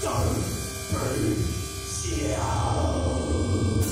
再飞翔。